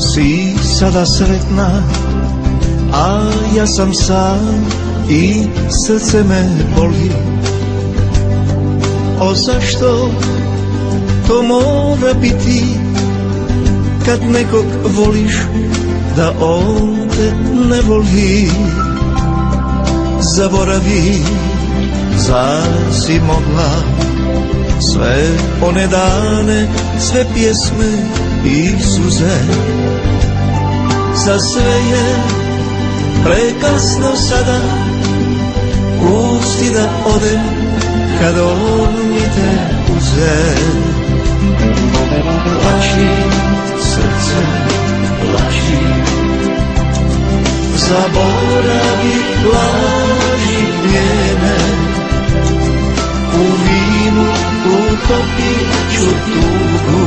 si sada sretna, a ja sam sam i srce me boli. O zašto to mora biti kad nekog voliš da on te ne voli zaboravi zar si mogla sve one dane sve pjesme i suze. Za sve je prekasno sada pusti da ode kad on mi te uze. Plaći srce plaći zaboravi laži vrijeme utopit ću tugu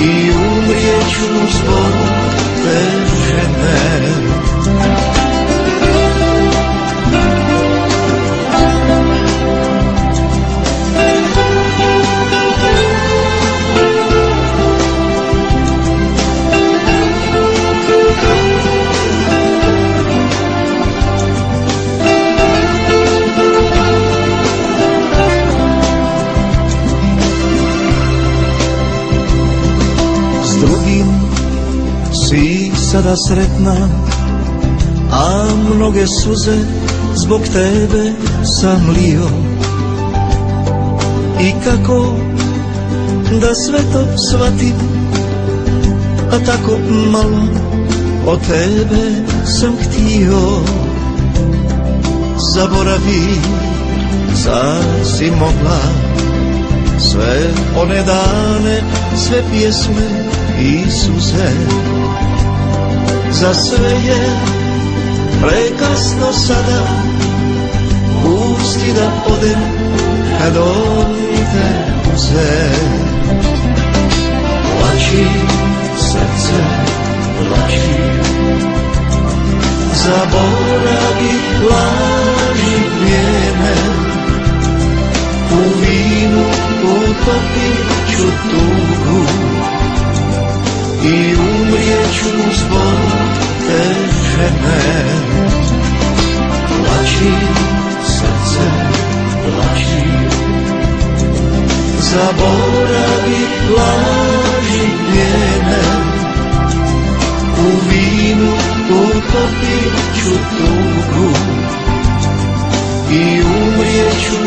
i umrijeću sada sretna A mnoge suze zbog tebe sam lio. I kako da sve to shvatim A tako malo o tebe sam htio. Zaboravi, zar si mogla Sve one dane, sve pjesme i suze za sve je prekasno sada. Pusti da odem kad on te uze Plači srce, plači. Zaboravi laži vrijeme. U vinu utopit ću tugu umrijeću zbog te žene. Plači, srce, plači, zaboravi laži vrijeme. U vinu utopit ću tugu i umrijeću